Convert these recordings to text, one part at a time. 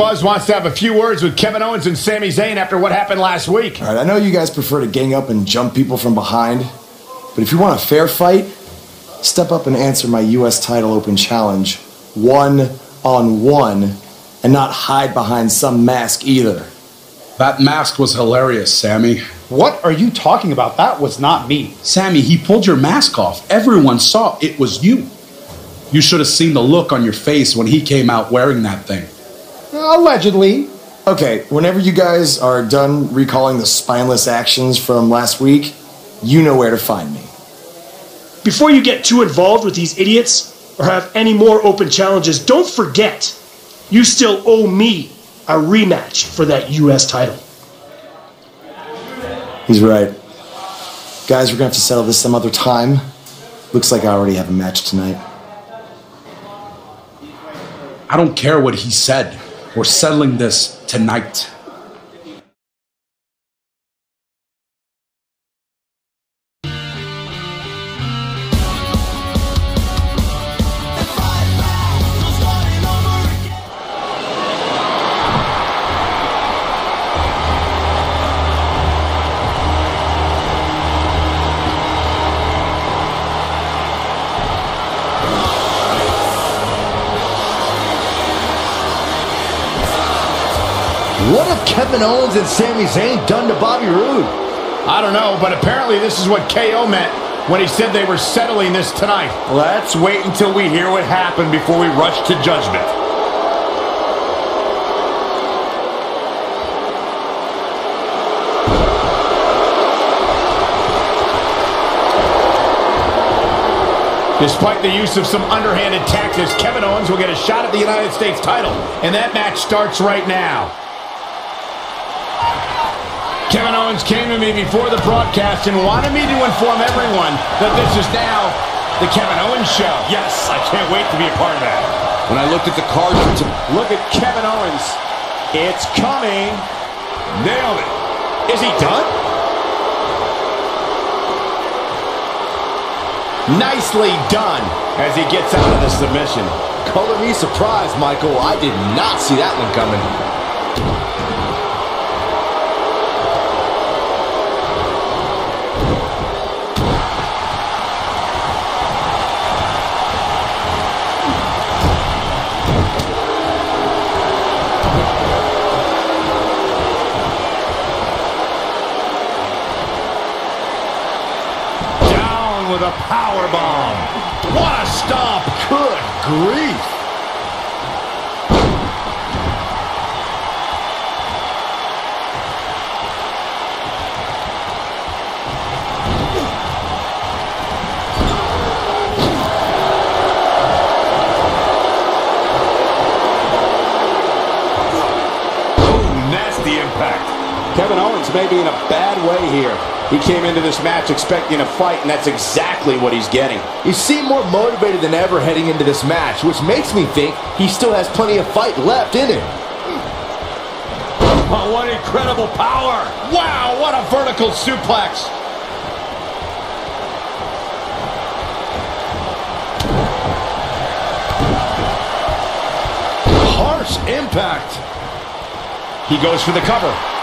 Buzz wants to have a few words with Kevin Owens and Sami Zayn after what happened last week. All right, I know you guys prefer to gang up and jump people from behind, but if you want a fair fight, step up and answer my U.S. title open challenge one on one and not hide behind some mask either. That mask was hilarious, Sami. What are you talking about? That was not me. Sami, he pulled your mask off. Everyone saw it was you. You should have seen the look on your face when he came out wearing that thing. Allegedly. Okay, whenever you guys are done recalling the spineless actions from last week, you know where to find me. Before you get too involved with these idiots or have any more open challenges, don't forget you still owe me a rematch for that U.S. title. He's right. Guys, we're gonna have to settle this some other time. Looks like I already have a match tonight. I don't care what he said. We're settling this tonight. What have Kevin Owens and Sami Zayn done to Bobby Roode? I don't know, but apparently this is what KO meant when he said they were settling this tonight. Let's wait until we hear what happened before we rush to judgment. Despite the use of some underhanded tactics, Kevin Owens will get a shot at the United States title, and that match starts right now. Kevin Owens came to me before the broadcast and wanted me to inform everyone that this is now the Kevin Owens Show. Yes, I can't wait to be a part of that. When I looked at the card, Look at Kevin Owens. It's coming. Nailed it. Is he done? Nicely done as he gets out of the submission. Color me surprised, Michael. I did not see that one coming. Down with a power bomb. What a stomp. Good grief. Kevin Owens may be in a bad way here. He came into this match expecting a fight, and that's exactly what he's getting. He seemed more motivated than ever heading into this match, which makes me think he still has plenty of fight left in him. Oh, what incredible power. Wow, what a vertical suplex. Harsh impact. He goes for the cover.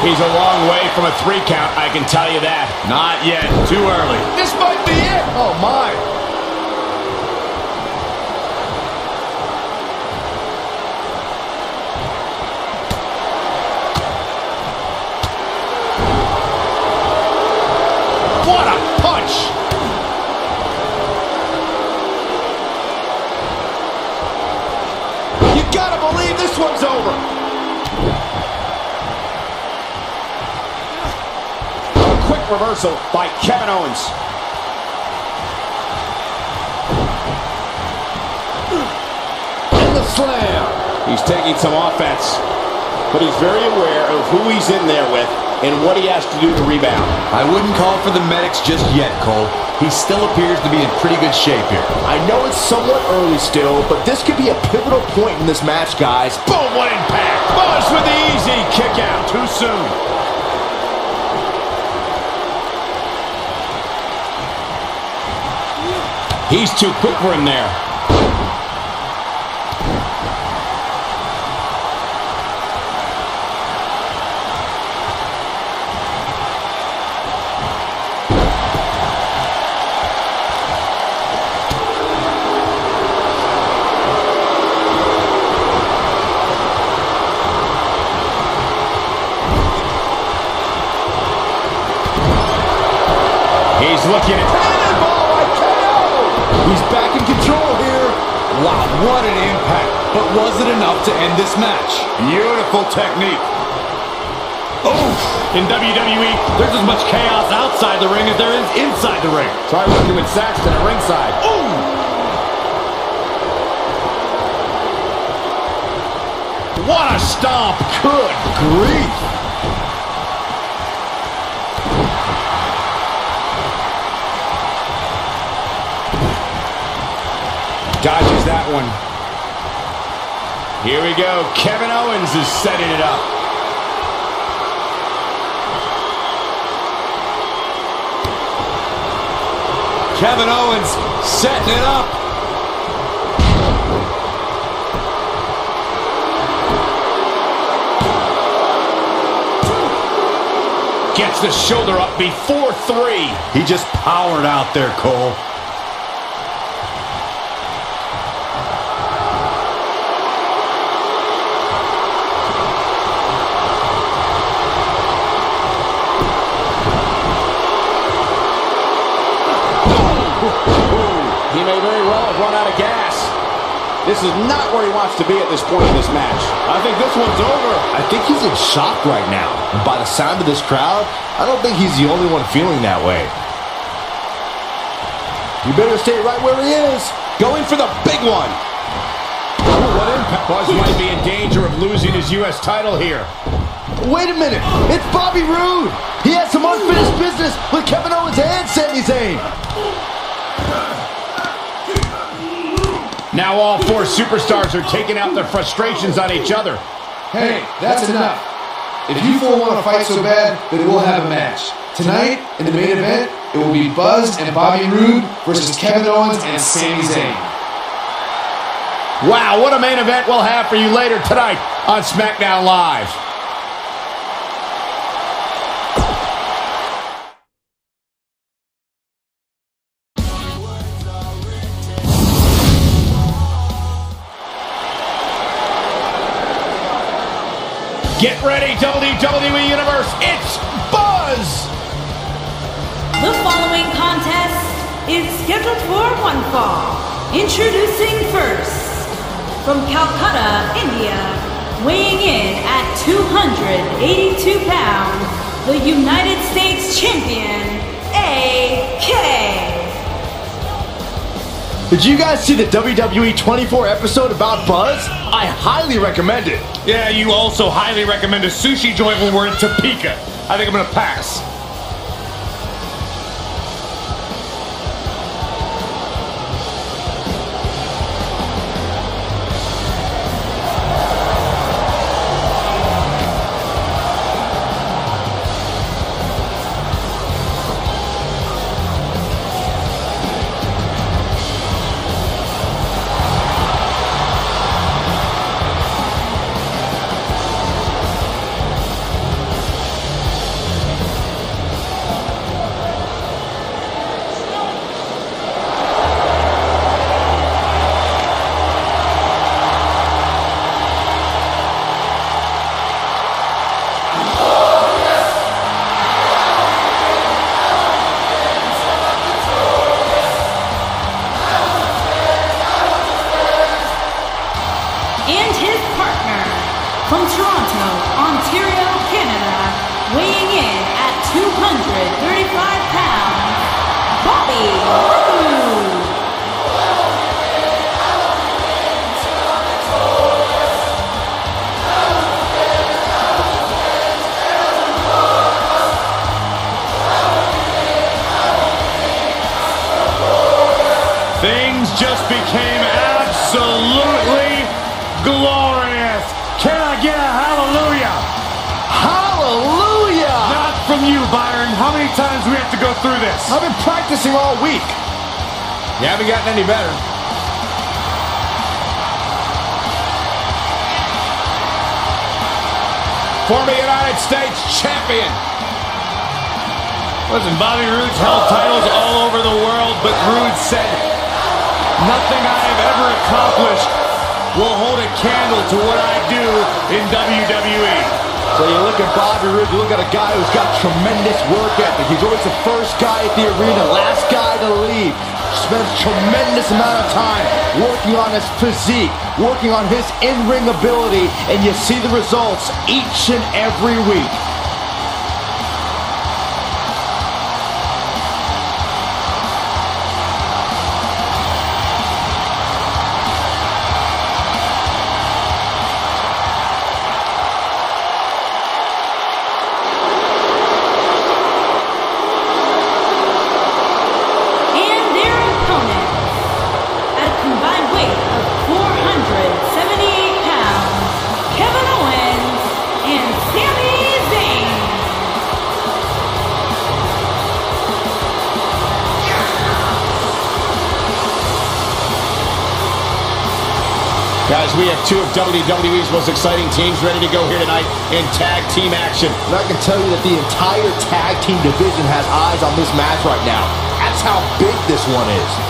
He's a long way from a three count, I can tell you that. Not yet. Too early. This might be it. Oh, my. Reversal by Kevin Owens. And the slam. He's taking some offense, but he's very aware of who he's in there with and what he has to do to rebound. I wouldn't call for the medics just yet, Cole. He still appears to be in pretty good shape here. I know it's somewhat early still, but this could be a pivotal point in this match, guys. Boom, what impact. Buzz with the easy kick out. Too soon. He's too quick for him there. He's looking at... Cannonball by KO! He's back in control here. Wow, what an impact. But was it enough to end this match? Beautiful technique. Oof! In WWE, There's as much chaos outside the ring as there is inside the ring. try working with Saxton at ringside. Ooh! What a stomp! Good grief! Dodges that one. Here we go. Kevin Owens is setting it up. Kevin Owens setting it up. Gets the shoulder up before three. He just powered out there, Cole. He may very well have run out of gas. This is not where he wants to be at this point in this match. I think this one's over. I think he's in shock right now. And by the sound of this crowd, I don't think he's the only one feeling that way. You better stay right where he is. Going for the big one. What impact? Buzz might be in danger of losing his U.S. title here. Wait a minute. It's Bobby Roode. He has some unfinished business with Kevin Owens and Sami Zayn. Now all four superstars are taking out their frustrations on each other. Hey, that's enough. If you four want to fight so bad, then we'll have a match. Tonight, in the main event, it will be Buzz and Bobby Roode versus Kevin Owens and Sami Zayn. Wow, what a main event we'll have for you later tonight on SmackDown Live. Get ready, WWE Universe. It's Buzz! The following contest is scheduled for one fall. Introducing first, from Calcutta, India, weighing in at 282 pounds, the United States Champion, AK. Did you guys see the WWE 24 episode about Buzz? I highly recommend it. Yeah, you also highly recommend a sushi joint when we're in Topeka. I think I'm to pass. Many times we have to go through this? I've been practicing all week. You haven't gotten any better. Former United States champion. Listen, Bobby Roode's held titles all over the world, but Roode said, nothing I have ever accomplished will hold a candle to what I do in WWE. So you look at Bobby Roode, you look at a guy who's got tremendous work ethic. He's always the first guy at the arena, last guy to leave. Spends tremendous amount of time working on his physique, working on his in-ring ability, and you see the results each and every week. We have two of WWE's most exciting teams ready to go here tonight in tag team action. And I can tell you that the entire tag team division has eyes on this match right now. That's how big this one is.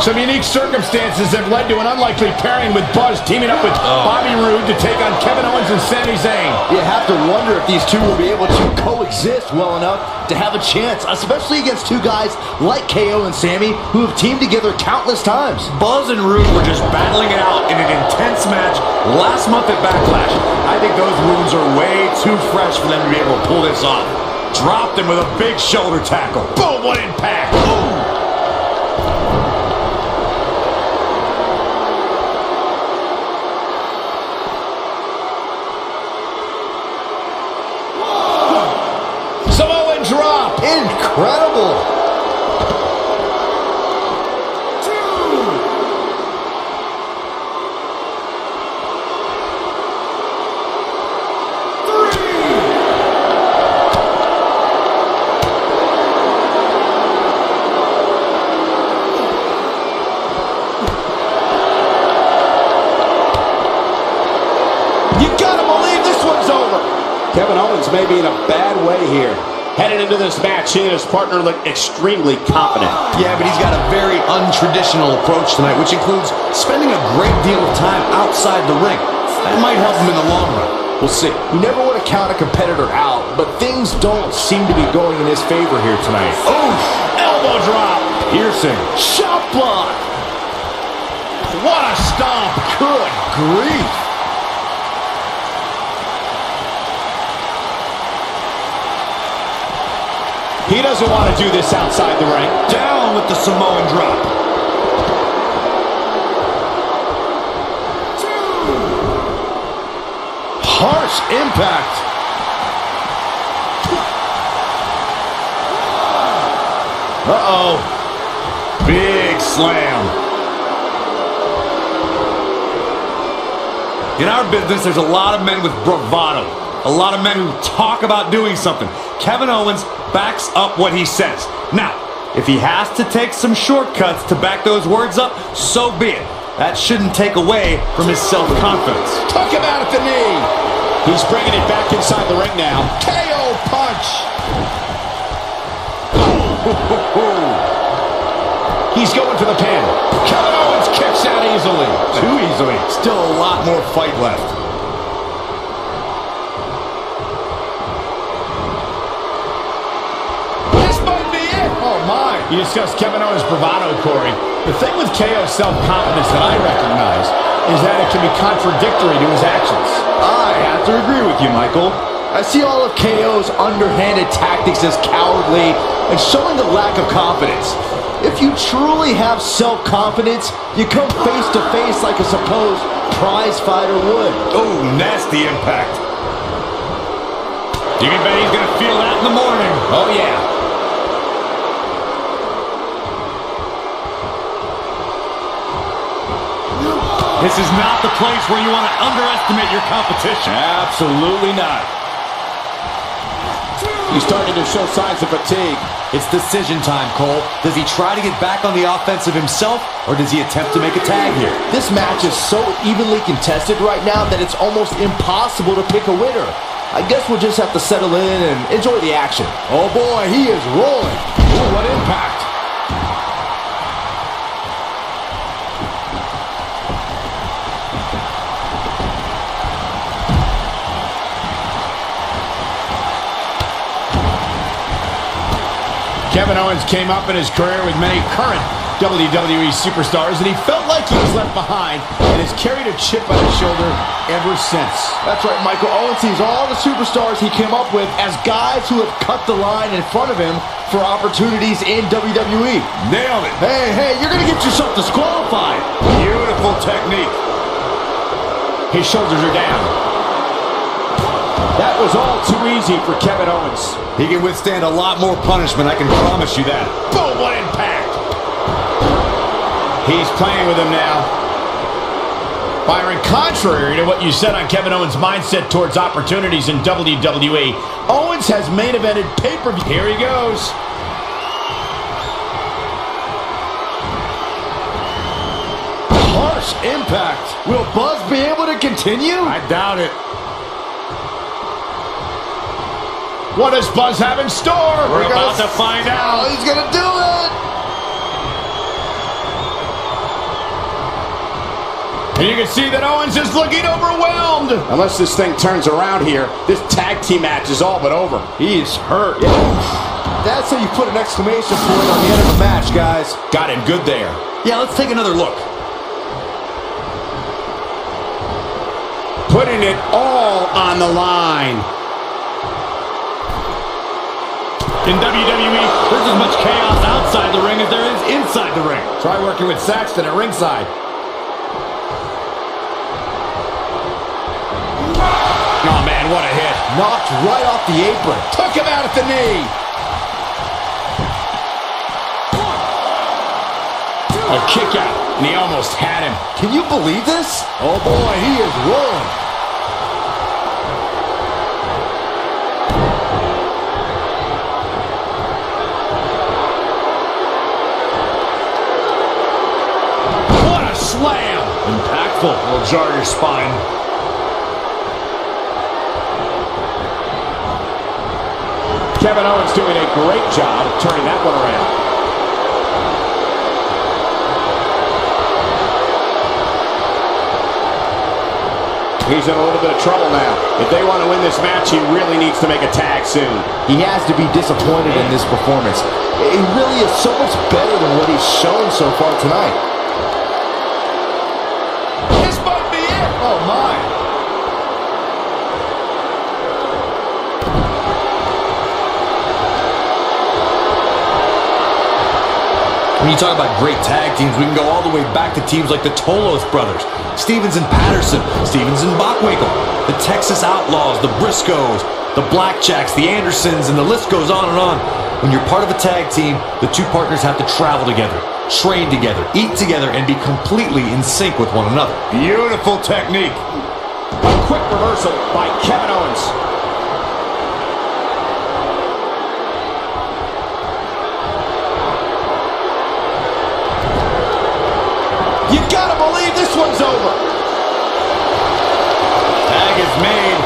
Some unique circumstances have led to an unlikely pairing with Buzz teaming up with oh. Bobby Roode to take on Kevin Owens and Sami Zayn. You have to wonder if these two will be able to coexist well enough to have a chance, especially against two guys like KO and Sami who have teamed together countless times. Buzz and Roode were just battling it out in an intense match last month at Backlash. I think those wounds are way too fresh for them to be able to pull this off. Dropped him with a big shoulder tackle. Boom, what impact! Boom! Samoan drop! Incredible! You gotta believe this one's over. Kevin Owens may be in a bad way here. Headed into this match, he and his partner look extremely confident. Yeah, but he's got a very untraditional approach tonight, which includes spending a great deal of time outside the ring. That might help him in the long run. We'll see. You never want to count a competitor out, but things don't seem to be going in his favor here tonight. Oof! Elbow drop! Piercing. Chop block! What a stomp! Good grief! He doesn't want to do this outside the ring. Down with the Samoan drop. Harsh impact. Uh-oh. Big slam. In our business, there's a lot of men with bravado. A lot of men who talk about doing something. Kevin Owens backs up what he says. Now, if he has to take some shortcuts to back those words up, so be it. That shouldn't take away from his self-confidence. Took him out at the knee. He's bringing it back inside the ring now. KO punch. He's going for the pin. Kevin Owens kicks out easily. Too easily. Still a lot more fight left. You discussed Kevin Owens' bravado, Corey. The thing with KO's self-confidence that I recognize is that it can be contradictory to his actions. I have to agree with you, Michael. I see all of KO's underhanded tactics as cowardly and showing a lack of confidence. If you truly have self-confidence, you come face to face like a supposed prize fighter would. Oh, nasty impact. You can bet he's going to feel that in the morning. Oh, yeah. This is not the place where you want to underestimate your competition. Absolutely not. He's starting to show signs of fatigue. It's decision time, Cole. Does he try to get back on the offensive himself, or does he attempt to make a tag here? This match is so evenly contested right now that it's almost impossible to pick a winner. I guess we'll just have to settle in and enjoy the action. Oh boy, he is rolling. Ooh, what impact. Kevin Owens came up in his career with many current WWE superstars, and he felt like he was left behind and has carried a chip on his shoulder ever since. That's right, Michael Owens sees all the superstars he came up with as guys who have cut the line in front of him for opportunities in WWE. Nailed it. Hey, hey, you're going to get yourself disqualified. Beautiful technique. His shoulders are down. That was all too easy for Kevin Owens. He can withstand a lot more punishment, I can promise you that. Boom, what impact. He's playing with him now. Byron, contrary to what you said on Kevin Owens' mindset towards opportunities in WWE, Owens has main evented pay-per-view. Here he goes. Harsh impact. Will Buzz be able to continue? I doubt it. What does Buzz have in store? We're about to find out. Oh, he's going to do it. And you can see that Owens is looking overwhelmed. Unless this thing turns around here, this tag team match is all but over. He's is hurt. That's how you put an exclamation point on the end of a match, guys. Got him good there. Yeah, let's take another look. Putting it all on the line. In WWE, there's as much chaos outside the ring as there is inside the ring. Try working with Saxton at ringside. Oh, man, what a hit. Knocked right off the apron. Took him out at the knee. A kick out, and he almost had him. Can you believe this? Oh, boy, he is rolling. Slam. Impactful. Will jar your spine. Kevin Owens doing a great job of turning that one around. He's in a little bit of trouble now. If they want to win this match, he really needs to make a tag soon. He has to be disappointed in this performance. He really is so much better than what he's shown so far tonight. Oh, my. When you talk about great tag teams, we can go all the way back to teams like the Tolos brothers, Stevens and Patterson, Stevens and Bockwinkel, the Texas Outlaws, the Briscoes, the Blackjacks, the Andersons, and the list goes on and on. When you're part of a tag team, the two partners have to travel together, train together, eat together, and be completely in sync with one another. Beautiful technique. A quick reversal by Kevin Owens. You gotta believe this one's over. Tag is made.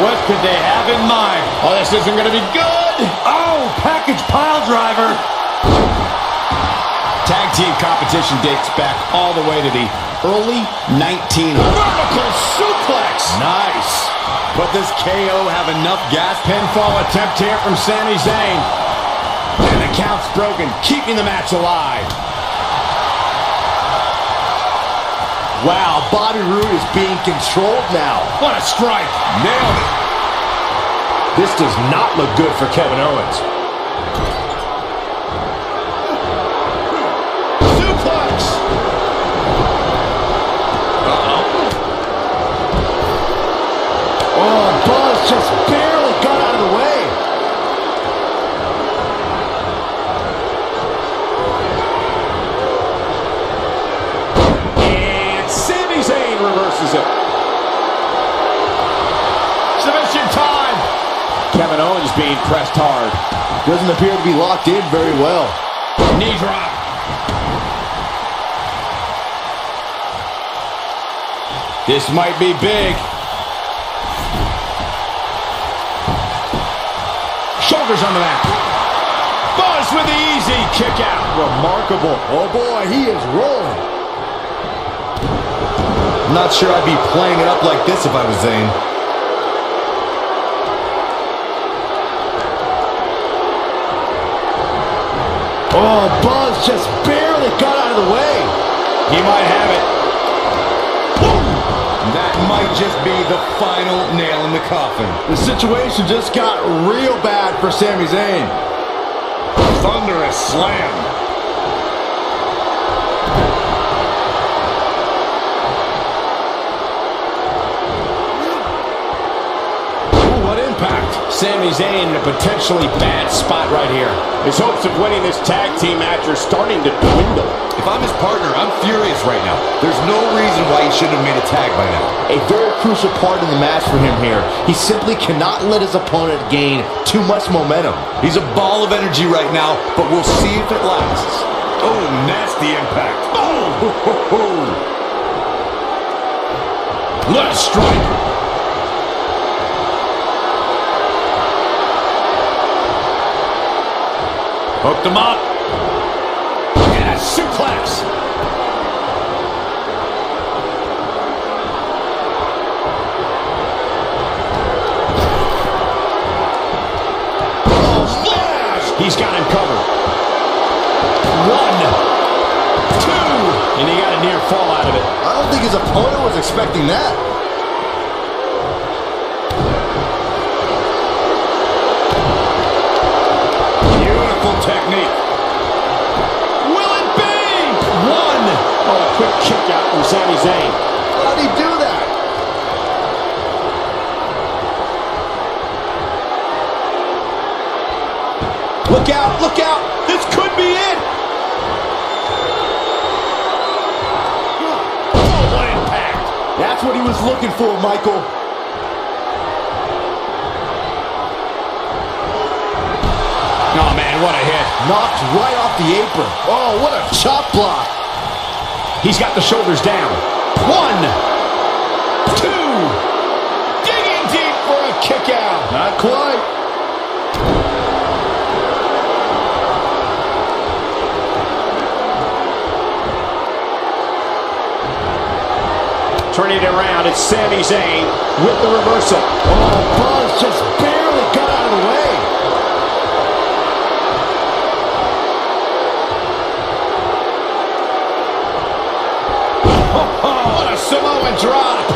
What could they have in mind? Oh, this isn't gonna be good. Oh, package pile driver. Tag team competition dates back all the way to the early 1900s. Vertical suplex. Nice. But does KO have enough gas? Pinfall attempt here from Sami Zayn. And the count's broken, keeping the match alive. Wow, Bobby Roode is being controlled now. What a strike. Nailed it. This does not look good for Kevin Owens. Just barely got out of the way. And Sami Zayn reverses it. Submission time. Kevin Owens being pressed hard. Doesn't appear to be locked in very well. Knee drop. This might be big. Shoulders on the mat. Buzz with the easy kick out. Remarkable. Oh boy, he is rolling. Not sure I'd be playing it up like this if I was Zayn. Oh, Buzz just barely got out of the way. He might have it. Might just be the final nail in the coffin. The situation just got real bad for Sami Zayn. Thunderous slam. Sami Zayn in a potentially bad spot right here. His hopes of winning this tag team match are starting to dwindle. If I'm his partner, I'm furious right now. There's no reason why he shouldn't have made a tag by now. A very crucial part in the match for him here. He simply cannot let his opponent gain too much momentum. He's a ball of energy right now, but we'll see if it lasts. Oh, nasty impact. Oh! Left strike. Hooked him up. And a suplex. Oh, smash! He's got him covered. One, two, and he got a near fall out of it. I don't think his opponent was expecting that. Kick out from Sami Zayn. How'd he do that? Look out, look out. This could be it. Oh, what impact. That's what he was looking for, Michael. Oh, man, what a hit. Knocked right off the apron. Oh, what a chop block. He's got the shoulders down. One, two, digging deep for a kick out. Not quite. Turning it around, it's Sami Zayn with the reversal. Oh, Buzz just barely got out of the way. Oh, what a Samoan drop.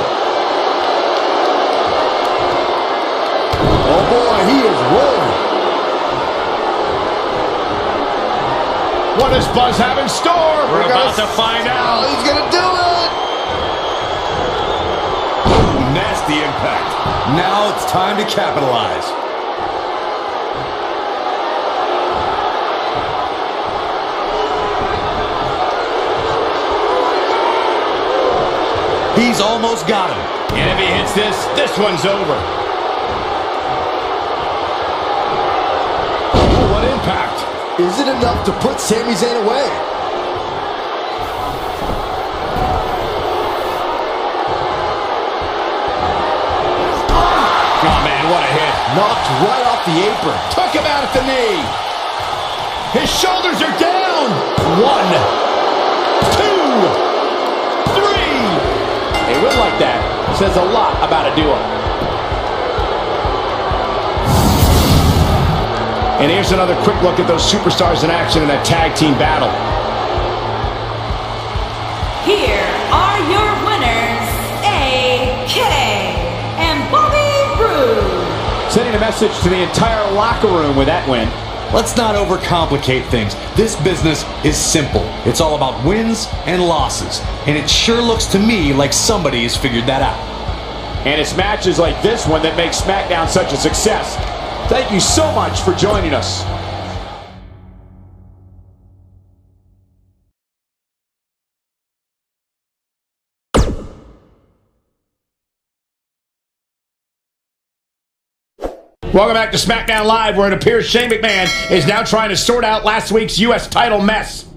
Oh boy, he is rolling. What does Buzz have in store? We're, about gonna- to find Oh, out. he's gonna do it. Nasty impact. Now it's time to capitalize. He's almost got him. And if he hits this, this one's over. Oh, what impact. Is it enough to put Sami Zayn away? Oh, man, what a hit. Knocked right off the apron. Took him out at the knee. His shoulders are down. One, A win like that says a lot about a duo. And here's another quick look at those superstars in action in that tag team battle. Here are your winners, AK and Bobby Roode. Sending a message to the entire locker room with that win. Let's not overcomplicate things. This business is simple. It's all about wins and losses. And it sure looks to me like somebody has figured that out. And it's matches like this one that make SmackDown such a success. Thank you so much for joining us. Welcome back to SmackDown Live, where it appears Shane McMahon is now trying to sort out last week's U.S. title mess.